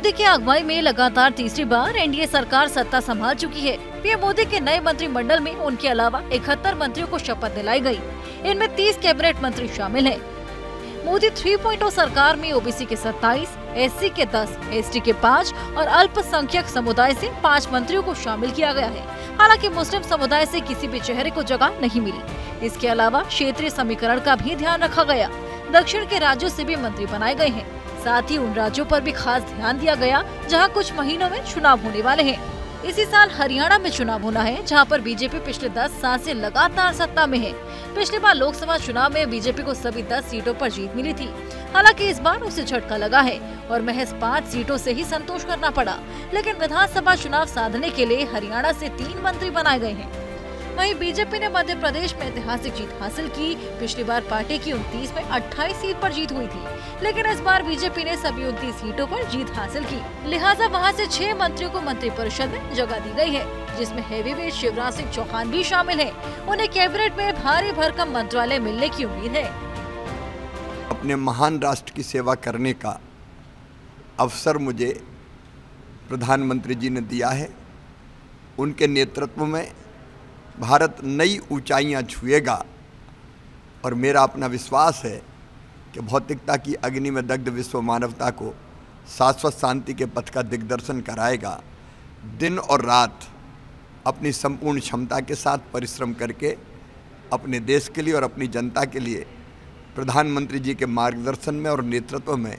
मोदी की अगुवाई में लगातार तीसरी बार एनडीए सरकार सत्ता संभाल चुकी है। पीएम मोदी के नए मंत्रिमंडल में उनके अलावा इकहत्तर मंत्रियों को शपथ दिलाई गई। इनमें 30 कैबिनेट मंत्री शामिल हैं। मोदी 3.0 सरकार में ओबीसी के 27, एससी के 10, एसटी के 5 और अल्पसंख्यक समुदाय से 5 मंत्रियों को शामिल किया गया है। हालाँकि मुस्लिम समुदाय से किसी भी चेहरे को जगह नहीं मिली। इसके अलावा क्षेत्रीय समीकरण का भी ध्यान रखा गया। दक्षिण के राज्यों से भी मंत्री बनाए गए हैं। साथ ही उन राज्यों पर भी खास ध्यान दिया गया, जहाँ कुछ महीनों में चुनाव होने वाले हैं। इसी साल हरियाणा में चुनाव होना है, जहाँ पर बीजेपी पिछले 10 साल से लगातार सत्ता में है। पिछली बार लोकसभा चुनाव में बीजेपी को सभी 10 सीटों पर जीत मिली थी। हालाँकि इस बार उसे झटका लगा है और महज पाँच सीटों से ही संतोष करना पड़ा। लेकिन विधानसभा चुनाव साधने के लिए हरियाणा से तीन मंत्री बनाए गए हैं। वहीं बीजेपी ने मध्य प्रदेश में ऐतिहासिक जीत हासिल की। पिछली बार पार्टी की उनतीस में 28 सीट पर जीत हुई थी। लेकिन इस बार बीजेपी ने सभी उनतीस सीटों पर जीत हासिल की। लिहाजा वहाँ से छह मंत्रियों को मंत्रिपरिषद में जगह दी गई है, जिसमें हैवी वेट शिवराज सिंह चौहान भी शामिल है। उन्हें कैबिनेट में भारी भरकम मंत्रालय मिलने की उम्मीद है। अपने महान राष्ट्र की सेवा करने का अवसर मुझे प्रधानमंत्री जी ने दिया है। उनके नेतृत्व में भारत नई ऊंचाइयाँ छुएगा। और मेरा अपना विश्वास है कि भौतिकता की अग्नि में दग्ध विश्व मानवता को शाश्वत शांति के पथ का दिग्दर्शन कराएगा। दिन और रात अपनी संपूर्ण क्षमता के साथ परिश्रम करके, अपने देश के लिए और अपनी जनता के लिए, प्रधानमंत्री जी के मार्गदर्शन में और नेतृत्व में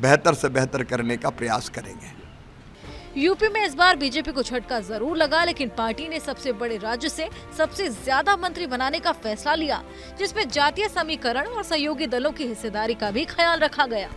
बेहतर से बेहतर करने का प्रयास करेंगे। यूपी में इस बार बीजेपी को झटका ज़रूर लगा, लेकिन पार्टी ने सबसे बड़े राज्य से सबसे ज़्यादा मंत्री बनाने का फैसला लिया, जिसमें जातीय समीकरण और सहयोगी दलों की हिस्सेदारी का भी ख्याल रखा गया।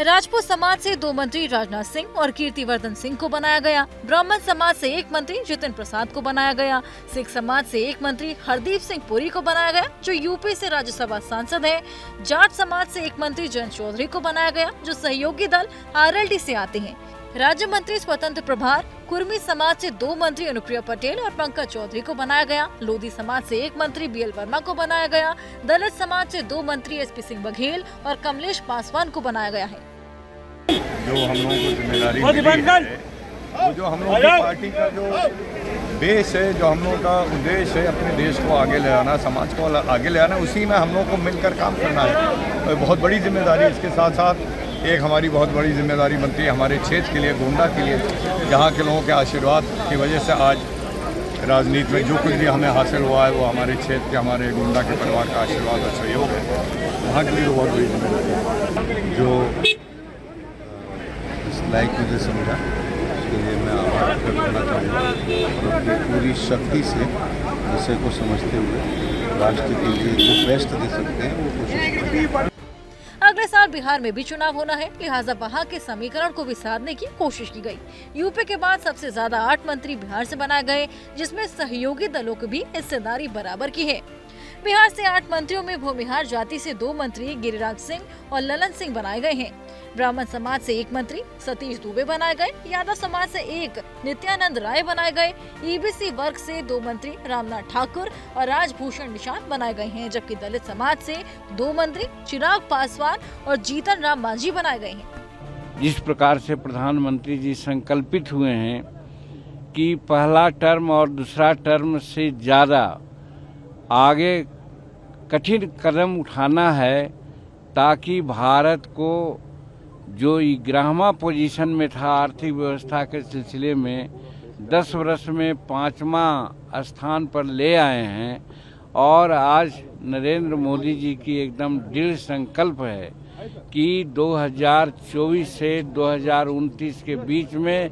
राजपूत समाज से दो मंत्री राजनाथ सिंह और कीर्तिवर्धन सिंह को बनाया गया। ब्राह्मण समाज से एक मंत्री जितिन प्रसाद को बनाया गया। सिख समाज से एक मंत्री हरदीप सिंह पुरी को बनाया गया, जो यूपी से राज्यसभा सांसद है। जाट समाज से एक मंत्री जयंत चौधरी को बनाया गया, जो सहयोगी दल आरएलडी से आते हैं। राज्य मंत्री स्वतंत्र प्रभार कुर्मी समाज से दो मंत्री अनुप्रिया पटेल और पंकज चौधरी को बनाया गया। लोधी समाज से एक मंत्री बीएल वर्मा को बनाया गया। दलित समाज से दो मंत्री एसपी सिंह बघेल और कमलेश पासवान को बनाया गया है। जो हम लोगों को ज़िम्मेदारी वो जो हम लोगों की पार्टी का जो बेस है जो हम लोगों का उद्देश्य है अपने देश को आगे ले आना समाज को आगे ले आना उसी में हम लोगों को मिलकर काम करना है। बहुत बड़ी ज़िम्मेदारी इसके साथ साथ एक हमारी बहुत बड़ी ज़िम्मेदारी बनती है हमारे क्षेत्र के लिए, गोंडा के लिए, जहाँ के लोगों के आशीर्वाद की वजह से आज राजनीति में जो कुछ भी हमें हासिल हुआ है, वो हमारे क्षेत्र के, हमारे गोंडा के परिवार का आशीर्वाद और सहयोग है। वहाँ के लिए बहुत बड़ी ज़िम्मेदारी है। जो इस लायक मुझे समझा, उसके लिए मैं आभार करना चाहूँगा। और अपनी पूरी शक्ति से विषय को समझते हुए राष्ट्र के लिए जो बेस्ट दे सकते हैं, वो कोशिश अगले साल बिहार में भी चुनाव होना है। लिहाजा वहाँ के समीकरण को भी साधने की कोशिश की गई यूपी के बाद सबसे ज़्यादा आठ मंत्री बिहार ऐसी बनाए गए, जिसमें सहयोगी दलों की भी हिस्सेदारी बराबर की है। बिहार से आठ मंत्रियों में भूमिहार, जाति से दो मंत्री, गिरिराज सिंह और ललन सिंह बनाए गए हैं। ब्राह्मण समाज से एक मंत्री, सतीश दुबे बनाए गए, यादव समाज से एक, नित्यानंद राय बनाए गए ईबीसी वर्ग से दो मंत्री, रामनाथ ठाकुर और राजभूषण निशांत बनाए गए हैं, जबकि दलित समाज से दो मंत्री, चिराग पासवान और जीतन राम मांझी बनाए गए हैं। जिस प्रकार से प्रधानमंत्री जी संकल्पित हुए हैं कि पहला टर्म और दूसरा टर्म से ज़्यादा आगे कठिन कदम उठाना है ताकि भारत को जो ग्रामा पोजीशन में था आर्थिक व्यवस्था के सिलसिले में, दस वर्ष में पाँचवा स्थान पर ले आए हैं और आज नरेंद्र मोदी जी की एकदम दृढ़ संकल्प है कि 2024 से 2029 के बीच में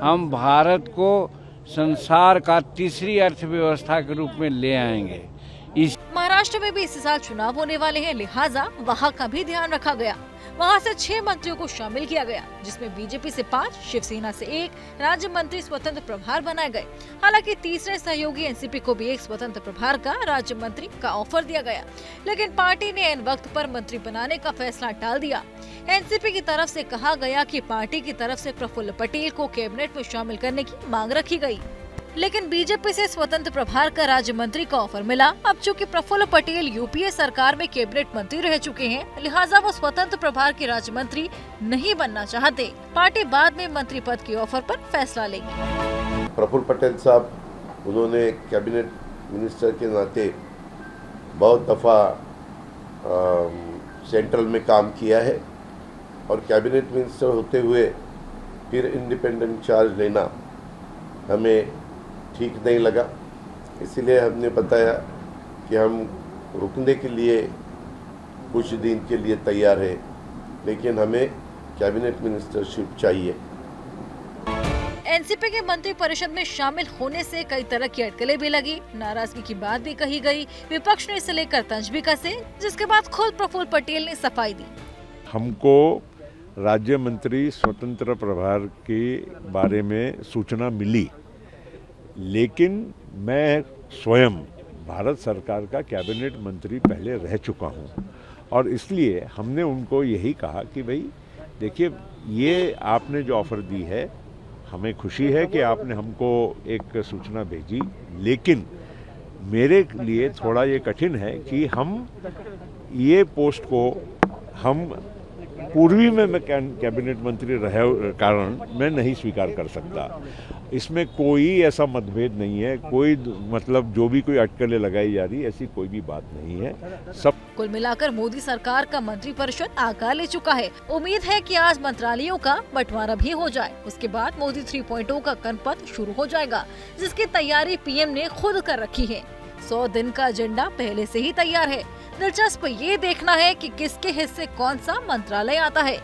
हम भारत को संसार का तीसरी अर्थव्यवस्था के रूप में ले आएँगे। इस महाराष्ट्र में भी इस साल चुनाव होने वाले हैं, लिहाजा वहाँ का भी ध्यान रखा गया। वहाँ से छह मंत्रियों को शामिल किया गया, जिसमें बीजेपी से पाँच, शिवसेना से एक, राज्य मंत्री स्वतंत्र प्रभार बनाए गए। हालाँकि तीसरे सहयोगी एनसीपी को भी एक स्वतंत्र प्रभार का राज्य मंत्री का ऑफ़र दिया गया। लेकिन पार्टी ने इन वक्त पर मंत्री बनाने का फैसला टाल दिया। एनसीपी की तरफ़ से कहा गया कि पार्टी की तरफ़ से प्रफुल्ल पटेल को कैबिनेट में शामिल करने की मांग रखी गई। लेकिन बीजेपी से स्वतंत्र प्रभार का राज्य मंत्री का ऑफ़र मिला। अब चूँकि प्रफुल्ल पटेल यूपीए सरकार में कैबिनेट मंत्री रह चुके हैं, लिहाजा वो स्वतंत्र प्रभार के राज्य मंत्री नहीं बनना चाहते। पार्टी बाद में मंत्री पद के ऑफ़र पर फैसला लेगी। प्रफुल्ल पटेल साहब, उन्होंने कैबिनेट मिनिस्टर के नाते बहुत दफ़ा सेंट्रल में काम किया है और कैबिनेट मिनिस्टर होते हुए फिर इंडिपेंडेंट चार्ज लेना हमें ठीक नहीं लगा। इसीलिए हमने बताया कि हम रुकने के लिए कुछ दिन के लिए तैयार है लेकिन हमें कैबिनेट मिनिस्टरशिप चाहिए। एनसीपी के मंत्री परिषद में शामिल होने से कई तरह की अटकलें भी लगी। नाराज़गी की बात भी कही गई। विपक्ष ने इसे लेकर तंज भी कसे जिसके बाद खुद प्रफुल्ल पटेल ने सफ़ाई दी। हमको राज्य मंत्री स्वतंत्र प्रभार के बारे में सूचना मिली। लेकिन मैं स्वयं भारत सरकार का कैबिनेट मंत्री पहले रह चुका हूँ। और इसलिए हमने उनको यही कहा कि भाई, देखिए, ये आपने जो ऑफ़र दी है, हमें खुशी है कि आपने हमको एक सूचना भेजी, लेकिन मेरे लिए थोड़ा ये कठिन है कि हम ये पोस्ट को हम पूर्वी में मैं कैबिनेट मंत्री रहे, कारण मैं नहीं स्वीकार कर सकता। इसमें कोई ऐसा मतभेद नहीं है, कोई मतलब जो भी कोई अटकलें लगाई जा रही, ऐसी कोई भी बात नहीं है। सब कुल मिलाकर मोदी सरकार का मंत्री परिषद आकार ले चुका है। उम्मीद है कि आज मंत्रालयों का बंटवारा भी हो जाए। उसके बाद मोदी 3.0 का कनपथ शुरू हो जाएगा, जिसकी तैयारी पीएम ने खुद कर रखी है। सौ दिन का एजेंडा पहले से ही तैयार है। दिलचस्प ये देखना है कि किसके हिस्से कौन सा मंत्रालय आता है।